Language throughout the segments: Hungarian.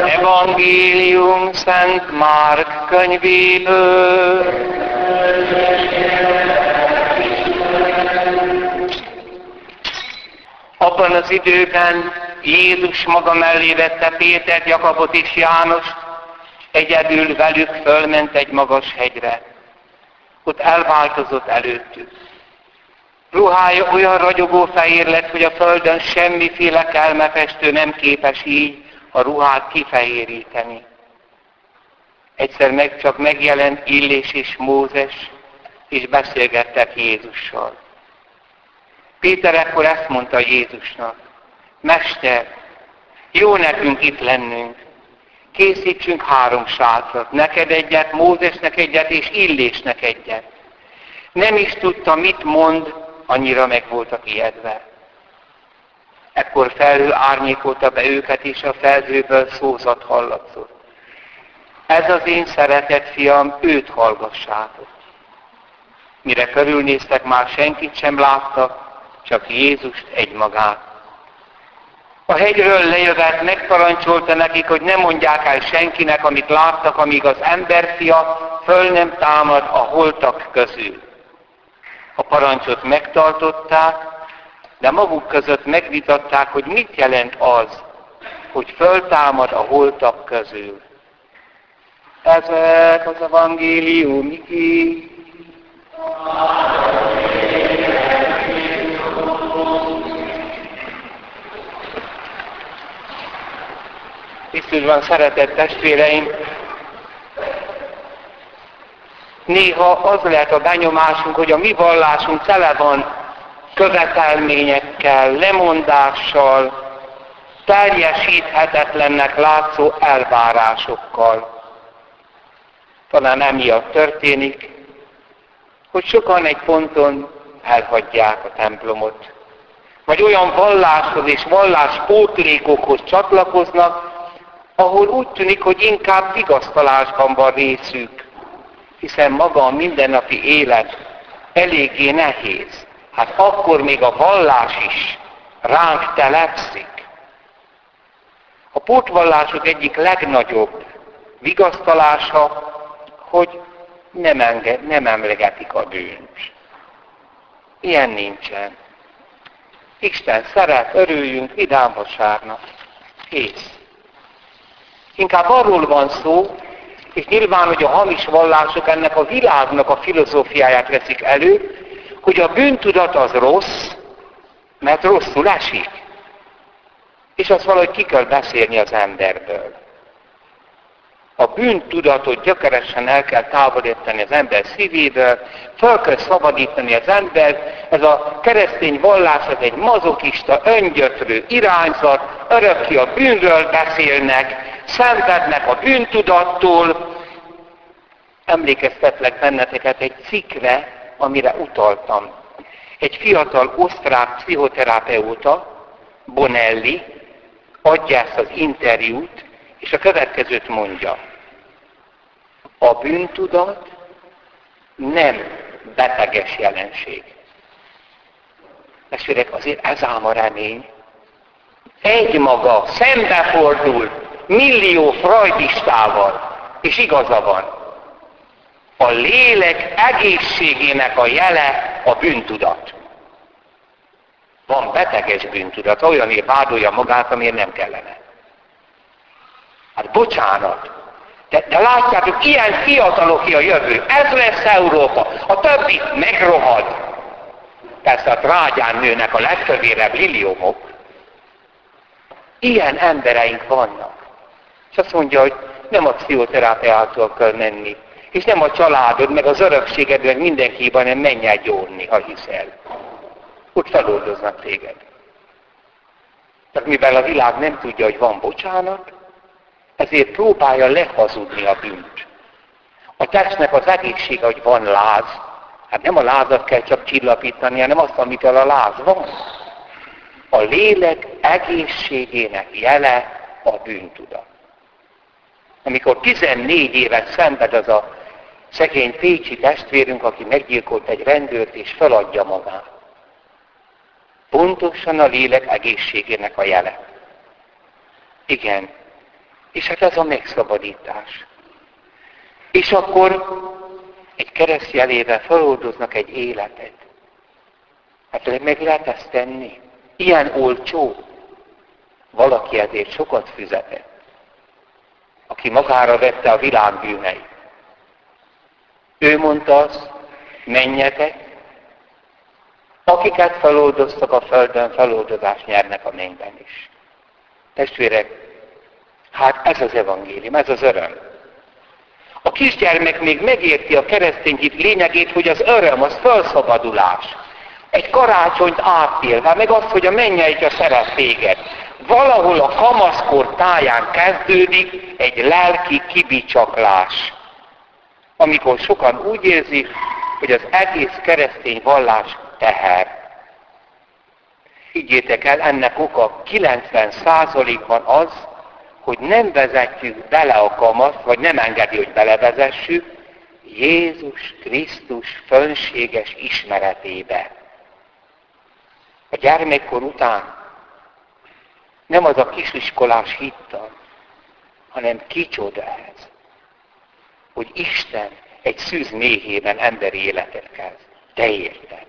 Evangélium Szent Márk könyvéből. Abban az időben Jézus maga mellé vette Péter, Jakabot és Jánost, egyedül velük fölment egy magas hegyre. Ott elváltozott előttük. Ruhája olyan ragyogó fehér lett, hogy a földön semmiféle kelmefestő nem képes így a ruhát kifehéríteni. Egyszer meg csak megjelent Illés és Mózes, és beszélgettek Jézussal. Péter ekkor ezt mondta Jézusnak, Mester, jó nekünk itt lennünk, készítsünk három sátrat, neked egyet, Mózesnek egyet, és Illésnek egyet. Nem is tudta, mit mond, annyira meg voltak ijedve. Ekkor felhő árnyékolta be őket, és a felhőből szózat hallatszott. Ez az én szeretett fiam, őt hallgassátok. Mire körülnéztek, már senkit sem láttak, csak Jézust egymagát. A hegyről lejövett megparancsolta nekik, hogy ne mondják el senkinek, amit láttak, amíg az emberfia föl nem támad a holtak közül. A parancsot megtartották, de maguk között megvitatták, hogy mit jelent az, hogy föltámad a holtak közül. Ez az evangélium ki. Tisztült van, szeretett testvéreim! Néha az lehet a benyomásunk, hogy a mi vallásunk tele van követelményekkel, lemondással, teljesíthetetlennek látszó elvárásokkal. Talán emiatt történik, hogy sokan egy ponton elhagyják a templomot. Vagy olyan valláshoz és valláspótlékokhoz csatlakoznak, ahol úgy tűnik, hogy inkább vigasztalásban van részük, hiszen maga a mindennapi élet eléggé nehéz. Hát akkor még a vallás is ránk telepszik. A pótvallások egyik legnagyobb vigasztalása, hogy nem, enged, nem emlegetik a bűnt. Ilyen nincsen. Isten szeret, örüljünk, vidám vasárnap. Kész. Inkább arról van szó, és nyilván, hogy a hamis vallások ennek a világnak a filozófiáját veszik elő, hogy a bűntudat az rossz, mert rosszul esik. És azt valahogy ki kell beszélni az emberből. A bűntudatot gyökeresen el kell távolítani az ember szívéből, fel kell szabadítani az ember. Ez a keresztény vallás, ez egy mazokista, öngyötrő irányzat, örökké a bűnről beszélnek, szenvednek a bűntudattól. Emlékeztetlek benneteket egy cikkre, amire utaltam. Egy fiatal osztrák pszichoterapeuta, Bonelli, adja ezt az interjút, és a következőt mondja. A bűntudat nem beteges jelenség. Testvérek, azért ez ám a remény. Egy maga szembefordul millió freudistával, és igaza van a lélek egészségének a jele a bűntudat. Van beteges bűntudat, olyanért vádolja magát, amiért nem kellene. Hát bocsánat. De, de látjátok, ilyen fiatalok a jövő. Ez lesz Európa. A többi megrohad. Persze a trágyán nőnek a legtövérebb liliomok. Ilyen embereink vannak. És azt mondja, hogy nem a pszichoterápiától kell menni, és nem a családod, meg az örökséged, meg mindenki, hanem menj el gyónni, ha hiszel. Ott feloldoznak téged. Tehát mivel a világ nem tudja, hogy van bocsánat, ezért próbálja lehazudni a bűnt. A testnek az egészsége, hogy van láz, hát nem a lázat kell csak csillapítani, hanem azt, amitől a láz van. A lélek egészségének jele a bűntudat. Amikor 14 évet szenved az a szegény Pécsi testvérünk, aki meggyilkolt egy rendőrt és feladja magát. Pontosan a lélek egészségének a jele. Igen, És hát ez a megszabadítás. És akkor egy kereszt jelével feloldoznak egy életet. Hát meg lehet ezt tenni? Ilyen olcsó. Valaki ezért sokat fizetett. Aki magára vette a világ bűneit. Ő mondta azt, menjetek, akiket feloldoztak a földön, feloldozást nyernek a mennyben is. Testvérek, hát ez az evangélium, ez az öröm. A kisgyermek még megérti a keresztény hit lényegét, hogy az öröm, az felszabadulás. Egy karácsonyt átélve, meg azt, hogy a a szeret téged. Valahol a kamaszkor táján kezdődik egy lelki kibicsaklás, amikor sokan úgy érzik, hogy az egész keresztény vallás teher. Higgyétek el, ennek oka 90%-ban az, hogy nem vezetjük bele a kamaszt, vagy nem engedi, hogy belevezessük, Jézus Krisztus fönséges ismeretébe. A gyermekkor után nem az a kisiskolás hittal, hanem kicsoda ez, hogy Isten egy szűz méhében emberi életet kezd. Te érted.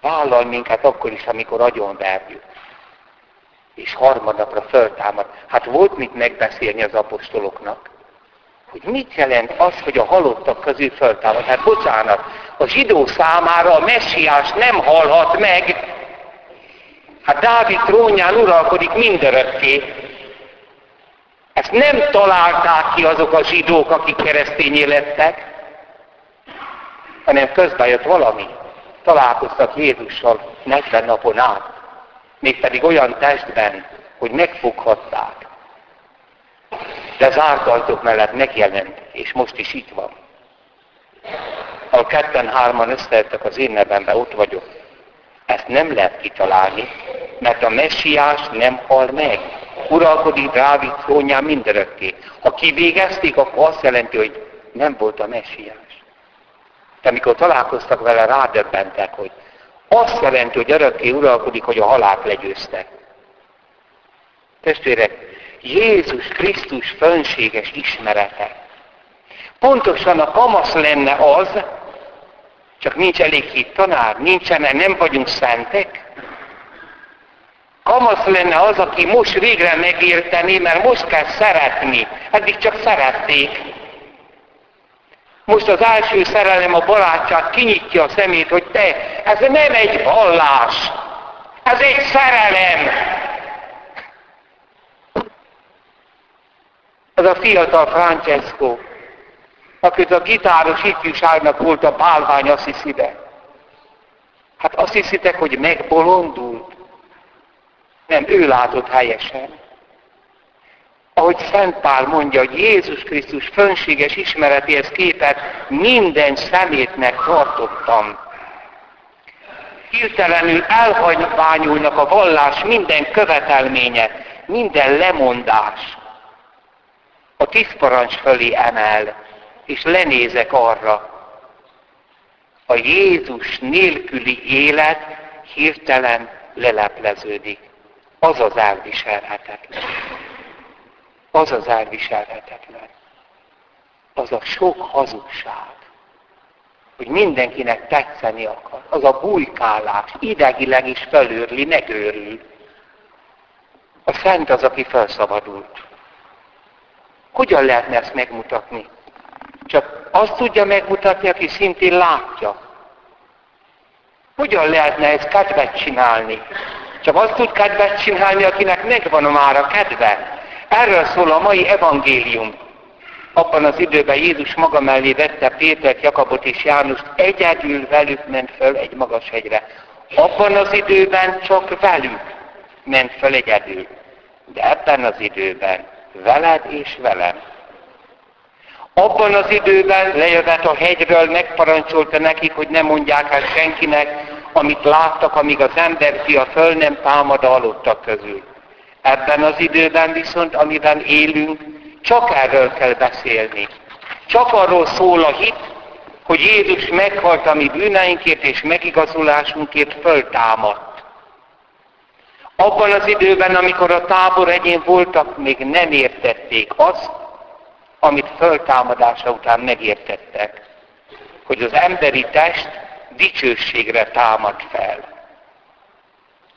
Vállal minket akkor is, amikor agyon verjük. És harmadnapra föltámad. Hát volt mit megbeszélni az apostoloknak. Hogy mit jelent az, hogy a halottak közül föltámad. Hát bocsánat, a zsidó számára a messiás nem halhat meg. Hát Dávid trónján uralkodik mindörökké. Ezt nem találták ki azok a zsidók, akik keresztényé lettek, hanem közben jött valami találkoztak Jézussal 40 napon át, mégpedig olyan testben, hogy megfoghatták. De zárt ajtók mellett megjelent, és most is itt van. Ha ketten-hárman összejöttek az én nevembe, ott vagyok. Ezt nem lehet kitalálni, mert a messiás nem hal meg. Uralkodik Dávid trónján mindörökké. Ha kivégezték, akkor azt jelenti, hogy nem volt a messiás. De amikor találkoztak vele, rádöbbentek, hogy azt jelenti, hogy örökké uralkodik, hogy a halált legyőzte. Testvérek, Jézus Krisztus fönséges ismerete. Pontosan a kamasz lenne az, csak nincs elég hit tanár, nincsen, nem vagyunk szentek. Kamasz lenne az, aki most végre megérteni, mert most kell szeretni. Eddig csak szerették. Most az első szerelem, a barátság kinyitja a szemét, hogy te, ez nem egy vallás, ez egy szerelem. Ez a fiatal Francesco, akit a gitáros ifjúságnak volt a bálvány Assisi-be. Hát azt hiszitek, hogy megbolondult? Nem, ő látott helyesen ahogy Szent Pál mondja, hogy Jézus Krisztus fönséges ismeretéhez képet minden szemétnek tartottam. Hirtelenül elhagyványulnak a vallás minden követelménye, minden lemondás. A tíz parancs fölé emel, és lenézek arra. A Jézus nélküli élet hirtelen lelepleződik. Az az elviselhetetlen az az elviselhetetlen. Az a sok hazugság, hogy mindenkinek tetszeni akar. Az a bujkálás, idegileg is felőrli, megőrül. A szent az, aki felszabadult. Hogyan lehetne ezt megmutatni? Csak azt tudja megmutatni, aki szintén látja. Hogyan lehetne ezt kedvet csinálni? Csak azt tud kedvet csinálni, akinek megvan már a kedve. Erről szól a mai evangélium. Abban az időben Jézus maga mellé vette Pétert, Jakabot és Jánust, egyedül velük ment föl egy magas hegyre. Abban az időben csak velük ment föl egyedül. De ebben az időben veled és velem. Abban az időben lejövet a hegyről, megparancsolta nekik, hogy ne mondják el senkinek, amit láttak, amíg az emberfia föl nem támad a közül. Ebben az időben viszont, amiben élünk, csak erről kell beszélni. Csak arról szól a hit, hogy Jézus meghalt a mi bűneinkért és megigazulásunkért föltámadt. Abban az időben, amikor a tábor egyén voltak, még nem értették azt, amit föltámadása után megértettek, hogy az emberi test dicsőségre támad fel.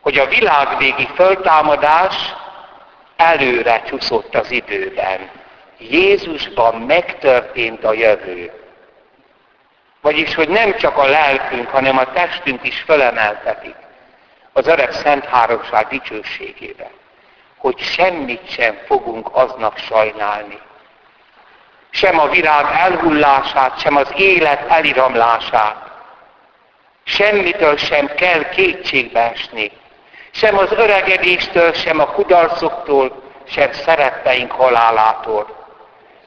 Hogy a világvégi föltámadás előre csúszott az időben. Jézusban megtörtént a jövő. Vagyis, hogy nem csak a lelkünk, hanem a testünk is fölemeltetik az öreg Szent Háromság dicsőségébe. Hogy semmit sem fogunk aznap sajnálni. Sem a virág elhullását, sem az élet eliramlását. Semmitől sem kell kétségbe esni. Sem az öregedéstől, sem a kudarcoktól, sem szeretteink halálától.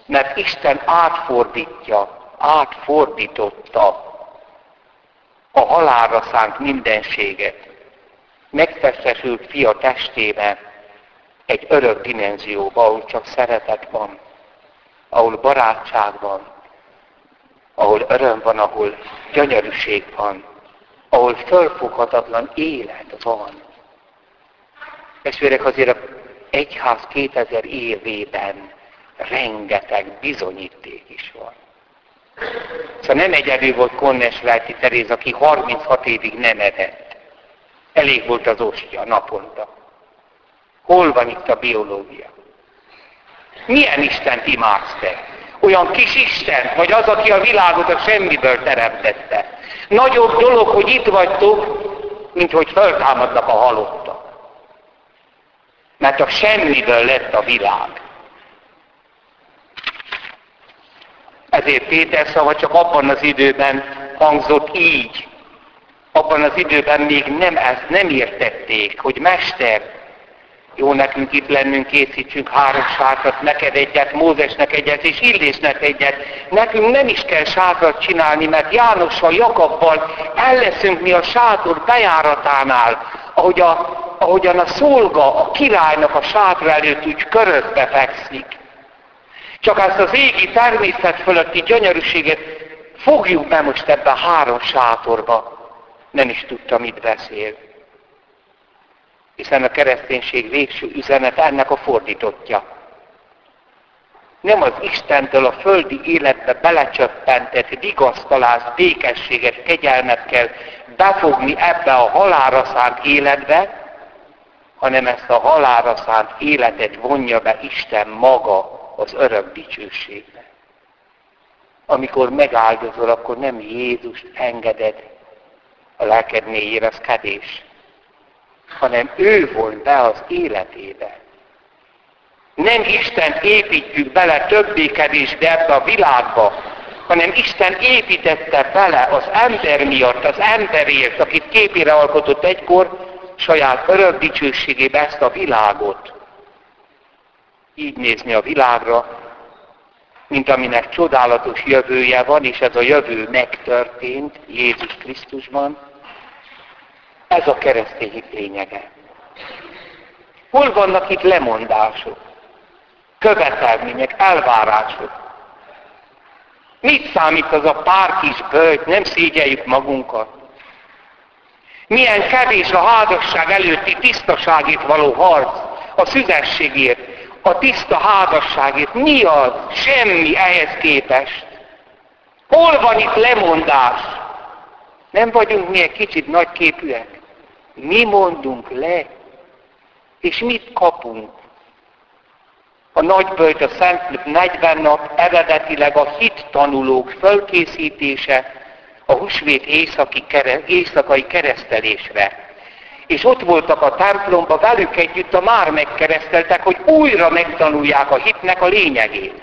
Mert Isten átfordítja átfordította a halálra szánt mindenséget. Megtestesült fia testében egy örök dimenzióba, ahol csak szeretet van, ahol barátság van, ahol öröm van, ahol gyönyörűség van, ahol fölfoghatatlan élet van. Testvérek, azért egyház 2000 évében rengeteg bizonyíték is van. Szóval nem egyedül volt Konnes Lelti Teréz, aki 36 évig nem evett. Elég volt az ostya naponta. Hol van itt a biológia? Milyen Istent imádsz te? Olyan kis Isten, vagy az, aki a világot a semmiből teremtette. Nagyobb dolog, hogy itt vagytok, mint hogy föltámadnak a halottak. Mert a semmiből lett a világ. Ezért Péter szava csak abban az időben hangzott így. Abban az időben még nem ezt nem értették, hogy Mester, jó nekünk itt lennünk, készítsünk három sátrat, neked egyet, Mózesnek egyet, és Illésnek egyet. Nekünk nem is kell sátrat csinálni, mert Jánossal, Jakabbal el leszünk mi a sátor bejáratánál, ahogy a, ahogyan a szolga a királynak a sátra előtt úgy körözbe fekszik. Csak ezt az égi természet fölötti gyönyörűséget fogjuk be most ebbe három sátorba. Nem is tudta, mit beszél. Hiszen a kereszténység végső üzenet ennek a fordítottja. Nem az Istentől a földi életbe belecsöppentett vigasztalást, békességet, kegyelmet kell befogni ebbe a halára szánt életbe, hanem ezt a halára szánt életet vonja be Isten maga az örök dicsőségbe. Amikor megáldozol, akkor nem Jézust engeded a lelked mélyére, az kedés, hanem ő volt be az életébe. Nem Isten építjük bele többékedésbe ebbe a világba, hanem Isten építette bele az ember miatt, az emberért, akit képére alkotott egykor, saját örök dicsőségébe ezt a világot így nézni a világra, mint aminek csodálatos jövője van, és ez a jövő megtörtént Jézus Krisztusban. Ez a keresztény hit lényege. Hol vannak itt lemondások, követelmények, elvárások? Mit számít az a pár kis bőjt, nem szégyeljük magunkat? Milyen kevés a házasság előtti tisztaságét való harc, a szüzességért, a tiszta házasságért. Mi az? Semmi ehhez képest. Hol van itt lemondás? Nem vagyunk mi egy kicsit nagyképűek? Mi mondunk le, és mit kapunk? A nagyböjt a Szent 40 nap eredetileg a hit tanulók fölkészítése a husvét északi, éjszakai keresztelésre és ott voltak a templomba, velük együtt a már megkereszteltek, hogy újra megtanulják a hitnek a lényegét.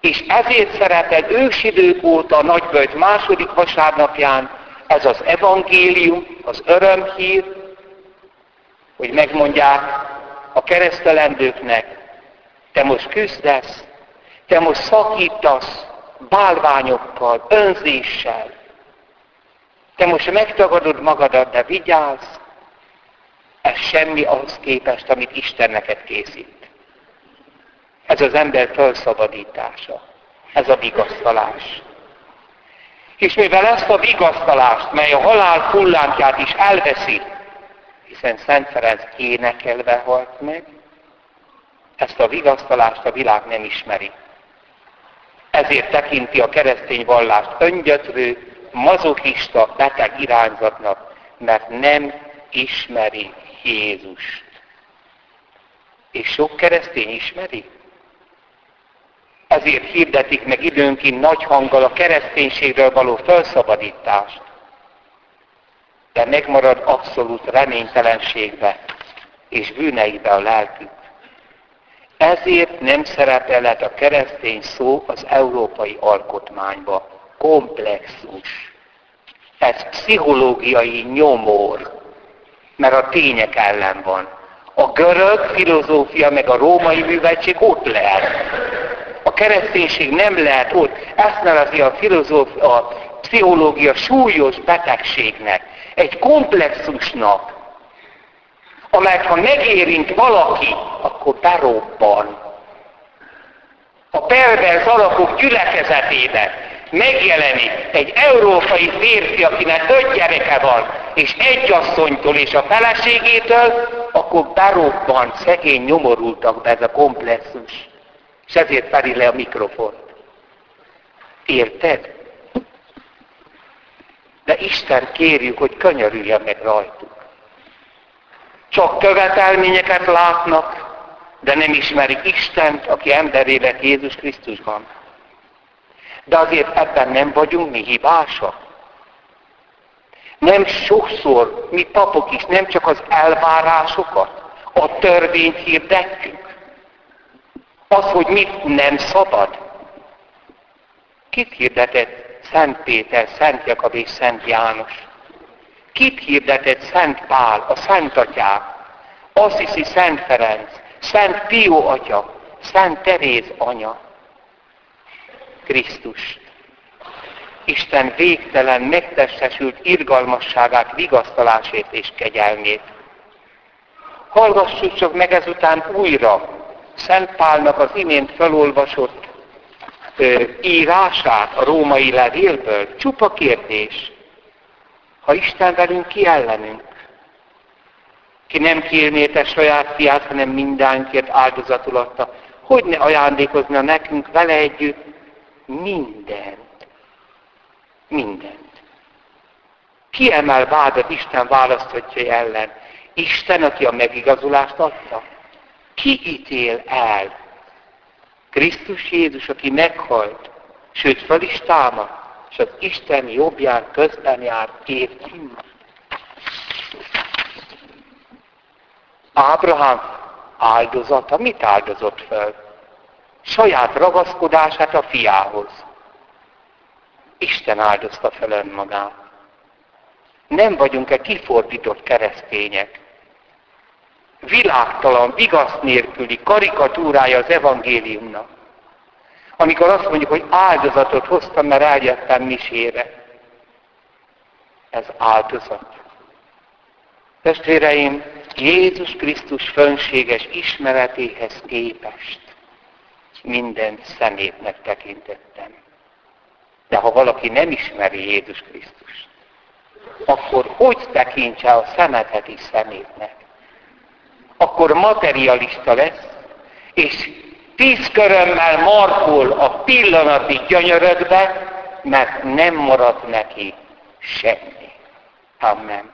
És ezért szereted ősidők óta a nagyböjt második vasárnapján ez az evangélium, az örömhír, hogy megmondják a keresztelendőknek, te most küzdesz, te most szakítasz bálványokkal, önzéssel, te most megtagadod magadat, de vigyázz, ez semmi ahhoz képest, amit Isten neked készít. Ez az ember felszabadítása. Ez a vigasztalás. És mivel ezt a vigasztalást, mely a halál hullámját is elveszi, hiszen Szent Ferenc énekelve halt meg, ezt a vigasztalást a világ nem ismeri. Ezért tekinti a keresztény vallást öngyötrő, mazokista, beteg irányzatnak, mert nem ismeri Jézust. És sok keresztény ismeri? Ezért hirdetik meg időnként nagy hanggal a kereszténységről való felszabadítást. De megmarad abszolút reménytelenségbe és bűneibe a lelkük. Ezért nem szerepelhet a keresztény szó az európai alkotmányba. Komplexus. Ez pszichológiai nyomor, mert a tények ellen van. A görög filozófia meg a római műveltség ott lehet. Kereszténység nem lehet ott. Ezt nevezi a, filozófia, a pszichológia súlyos betegségnek, egy komplexusnak, amelyet ha megérint valaki, akkor berobban. A perverz alakok gyülekezetében megjelenik egy európai férfi, akinek öt gyereke van, és egy asszonytól és a feleségétől, akkor berobban szegény nyomorultak be ez a komplexus. És ezért fedi le a mikrofont. Érted? De Isten kérjük, hogy könyörüljen meg rajtuk. Csak követelményeket látnak, de nem ismerik Istent, aki emberé lett Jézus Krisztusban. De azért ebben nem vagyunk mi hibásak. Nem sokszor mi papok is nem csak az elvárásokat, a törvényt hirdetjük. Az, hogy mit nem szabad. Kit hirdetett Szent Péter, Szent Jakab és Szent János? Kit hirdetett Szent Pál, a Szent Atyák, Assisi Szent Ferenc, Szent Pió Atya, Szent Teréz Anya? Krisztus. Isten végtelen, megtestesült irgalmasságát, vigasztalásét és kegyelmét. Hallgassuk csak meg ezután újra Szent Pálnak az imént felolvasott ö, írását a római levélből. Csupa kérdés. Ha Isten velünk, ki ellenünk? Ki nem kérnéte saját fiát, hanem mindenkért áldozatul adta. Hogy ne ajándékozna nekünk vele együtt mindent. Mindent. Ki emel vádat Isten választottjai ellen? Isten, aki a megigazulást adta? Ki ítél el? Krisztus Jézus, aki meghalt, sőt fel is támad, és az Isten jobbján közben jár értünk. Ábrahám áldozata mit áldozott fel? saját ragaszkodását a fiához. Isten áldozta fel önmagát. Nem vagyunk-e kifordított keresztények? Világtalan, vigasz nélküli karikatúrája az evangéliumnak. Amikor azt mondjuk, hogy áldozatot hoztam, mert eljöttem misére. Ez áldozat. Testvéreim, Jézus Krisztus fönséges ismeretéhez képest mindent szemétnek tekintettem. De ha valaki nem ismeri Jézus Krisztust, akkor hogy tekintse a szemetet is szemétnek? Akkor materialista lesz, és tíz körömmel markol a pillanati gyönyörödbe, mert nem marad neki semmi. Amen.